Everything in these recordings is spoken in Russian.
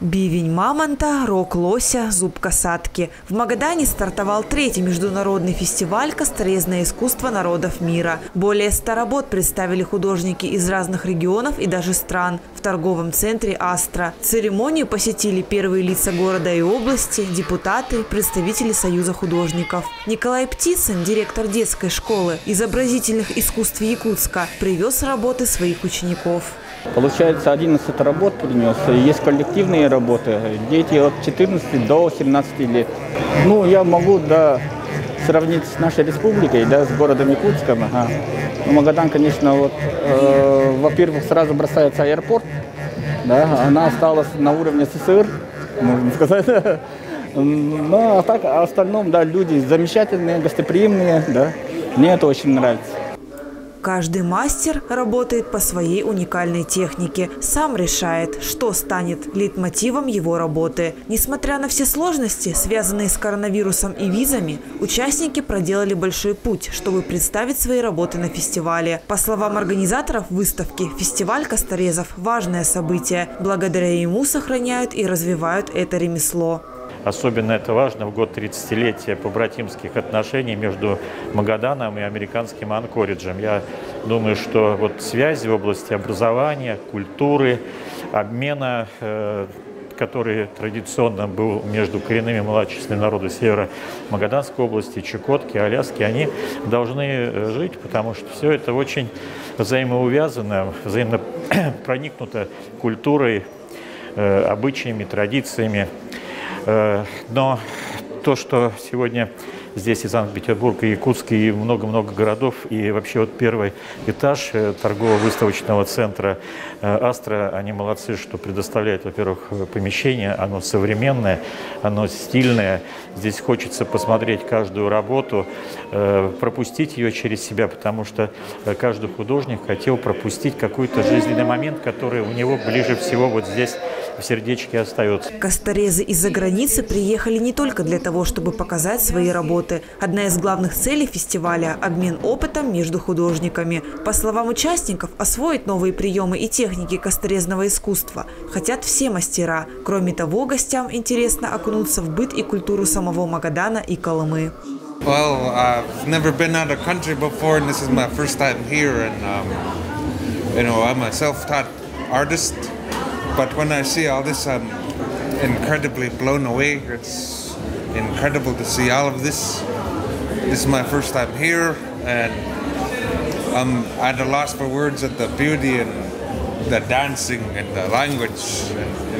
Бивень мамонта, рок лося, зуб касатки. В Магадане стартовал третий международный фестиваль «Косторезное искусство народов мира». Более ста работ представили художники из разных регионов и даже стран в торговом центре «Астра». Церемонию посетили первые лица города и области, депутаты, представители Союза художников. Николай Птицын, директор детской школы изобразительных искусств Якутска, привез работы своих учеников. Получается 11 работ принес. Есть коллективные работы. Дети от 14 до 17 лет. Ну, я могу да, сравнить с нашей республикой, да, с городом Якутском. Ага. Ну, Магадан, конечно, вот, э, во-первых, сразу бросается аэропорт. Да, она осталась на уровне СССР, можно сказать. Ну, а так, а остальном, да, люди замечательные, гостеприимные, да. Мне это очень нравится. Каждый мастер работает по своей уникальной технике. Сам решает, что станет лейтмотивом его работы. Несмотря на все сложности, связанные с коронавирусом и визами, участники проделали большой путь, чтобы представить свои работы на фестивале. По словам организаторов выставки, фестиваль Косторезов – важное событие. Благодаря ему сохраняют и развивают это ремесло. Особенно это важно в год 30-летия побратимских отношений между Магаданом и американским Анкориджем. Я думаю, что вот связи в области образования, культуры, обмена э, который традиционно был между коренными малочисленными народами севера Магаданской области, Чукотки, Аляски, они должны э, жить, потому что все это очень взаимоувязано, взаимно проникнуто культурой, э, обычаями, традициями. Э, но то, что сегодня здесь и Санкт-Петербург, и Якутск, и много-много городов, и вообще вот первый этаж э, торгово-выставочного центра э, «Астра», они молодцы, что предоставляют, во-первых, помещение, оно современное, оно стильное, здесь хочется посмотреть каждую работу, пропустить ее через себя, потому что каждый художник хотел пропустить какой-то жизненный момент, который у него ближе всего вот здесь в сердечке остается. Косторезы из-за границы приехали не только для того, чтобы показать свои работы. Одна из главных целей фестиваля – обмен опытом между художниками. По словам участников, освоить новые приемы и техники косторезного искусства хотят все мастера. Кроме того, гостям интересно окунуться в быт и культуру самого Магадана и Колымы. Well, I've never been out of country before, and this is my first time here. And um, you know, I'm a self-taught artist. But when I see all this, I'm incredibly blown away. It's incredible to see all of this. This is my first time here, and I'm at a loss for words at the beauty and the dancing and the language. And, you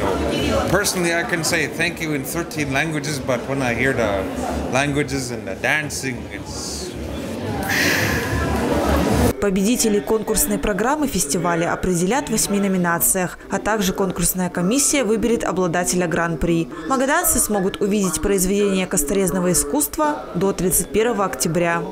know, personally, I can say thank you in 13 languages, but when I hear the languages and the dancing, it's Победителей конкурсной программы фестиваля определят в восьми номинациях, а также конкурсная комиссия выберет обладателя гран-при. Магаданцы смогут увидеть произведения косторезного искусства до 31 октября.